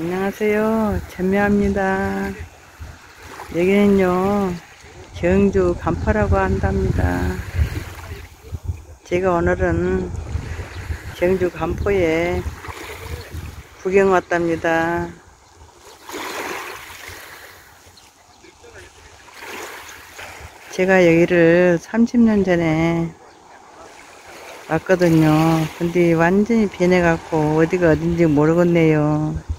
안녕하세요. 전매합니다. 여기는요, 경주 간포라고 한답니다. 제가 오늘은 경주 간포에 구경 왔답니다. 제가 여기를 30년 전에 왔거든요. 근데 완전히 변해갖고 어디가 어딘지 모르겠네요.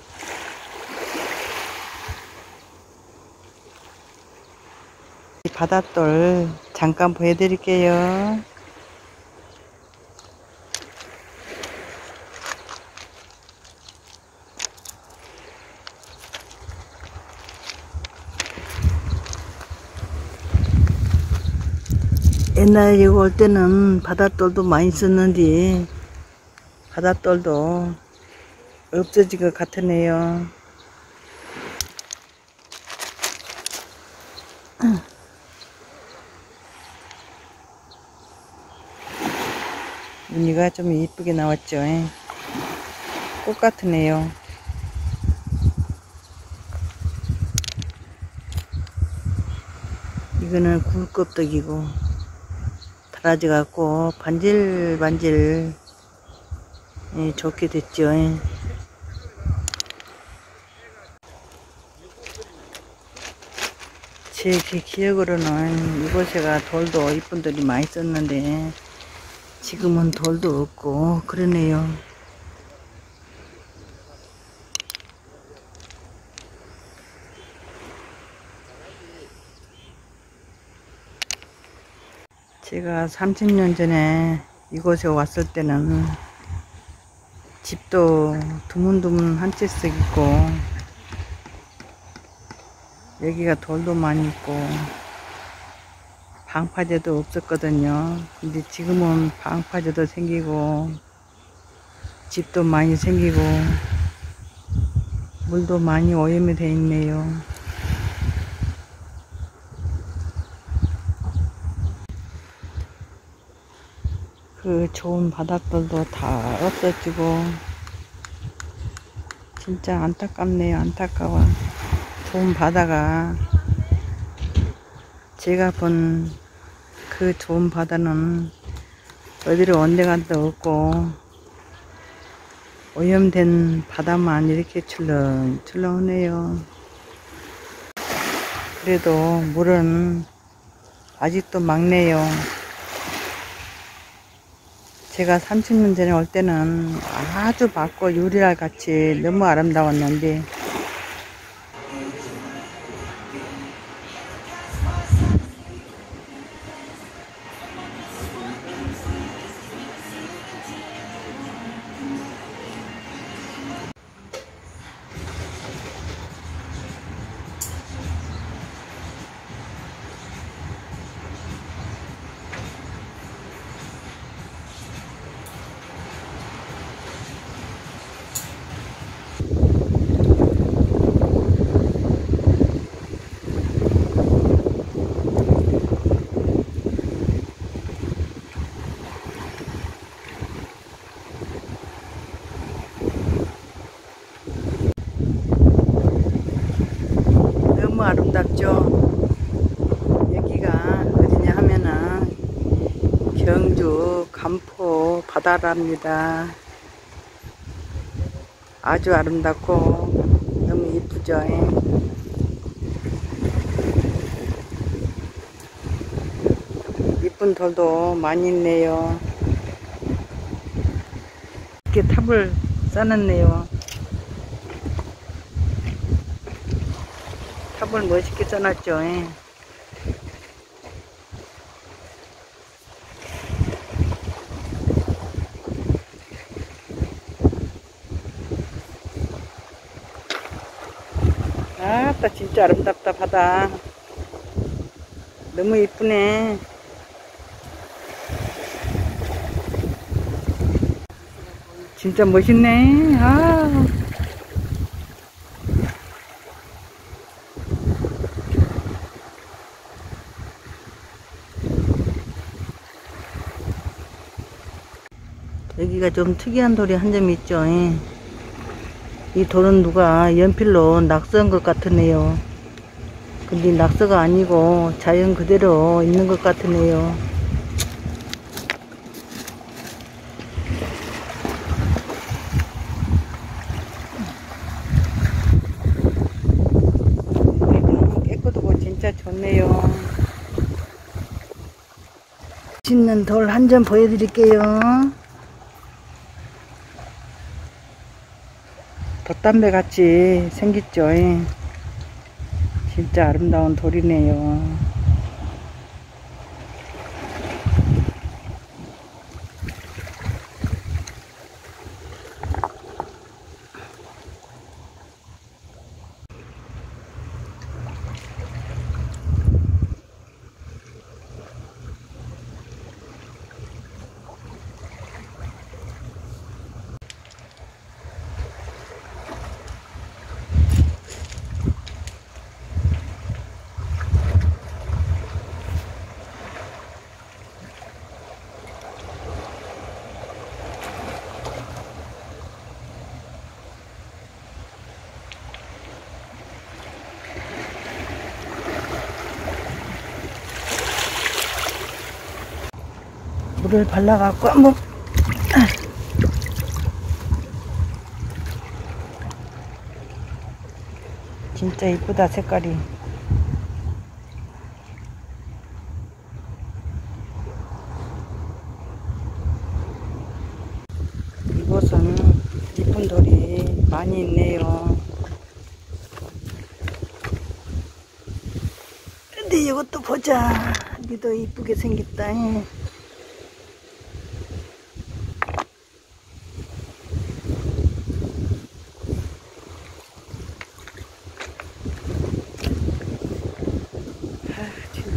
바닷돌 잠깐 보여드릴게요. 옛날에 여기 올 때는 바닷돌도 많이 썼는데 바닷돌도 없어진 것 같으네요. 무늬가 좀 이쁘게 나왔죠. 예. 꽃 같으네요. 이거는 굴껍데기고 달아져 갖고 반질반질 예, 좋게 됐죠. 예. 제 기억으로는 이곳에가 돌도 이쁜 돌이 많이 썼는데 지금은 돌도 없고 그러네요. 제가 30년 전에 이곳에 왔을 때는 집도 드문드문 한 채씩 있고 여기가 돌도 많이 있고 방파제도 없었거든요. 근데 지금은 방파제도 생기고 집도 많이 생기고 물도 많이 오염이 돼 있네요. 그 좋은 바닷돌도 다 없어지고 진짜 안타깝네요. 안타까워. 좋은 바다가 제가 본 그 좋은 바다는 어디로 언제간도 없고 오염된 바다만 이렇게 출렁출렁하네요. 그래도 물은 아직도 맑네요. 제가 30년 전에 올 때는 아주 맑고 유리알 같이 너무 아름다웠는데 바다랍니다. 아주 아름답고 너무 이쁘죠? 이쁜 돌도 많이 있네요. 이렇게 탑을 쌓았네요. 탑을 멋있게 써놨죠. 예. 아따 진짜 아름답다 바다. 너무 이쁘네. 진짜 멋있네. 아. 여기가 좀 특이한 돌이 한 점 있죠. 예. 이 돌은 누가 연필로 낙서한 것 같으네요. 근데 낙서가 아니고 자연 그대로 있는 것 같으네요. 깨끗하고 진짜 좋네요. 맛있는 돌 한 점 보여드릴게요. 돛담배 같이 생겼죠. 진짜 아름다운 돌이네요. 물을 발라갖고 한번. 진짜 이쁘다 색깔이. 이곳은 이쁜 돌이 많이 있네요. 근데 이것도 보자. 여기도 이쁘게 생겼다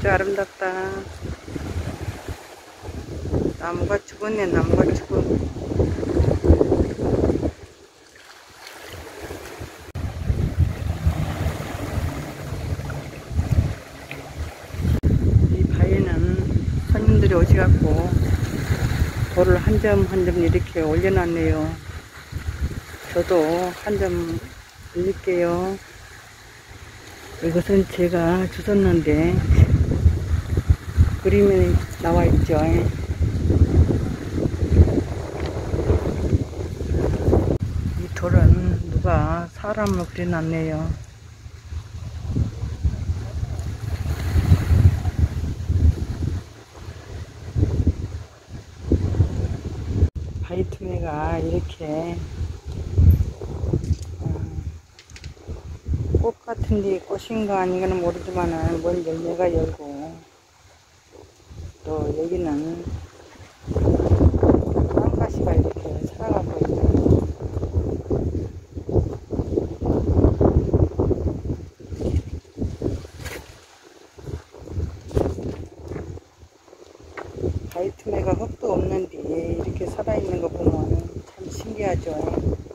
예. 진짜 아름답다. 나무가 죽었네, 나무가 죽어. 이 바위는 손님들이 오셔갖고 돌을 한 점 한 점 이렇게 올려놨네요. 저도 한 점 올릴게요. 이것은 제가 주웠는데 그림에 나와 있죠. 이 돌은 누가 사람을 그려놨네요. 바이투메가 이렇게 꽃 같은데 꽃인가 아닌가는 모르지만은 뭔 열매가 열고 또 여기는 땅가시가 이렇게 살아가고 있네요. 바이트메가 흙도 없는데 이렇게 살아있는 거 보면 참 신기하죠.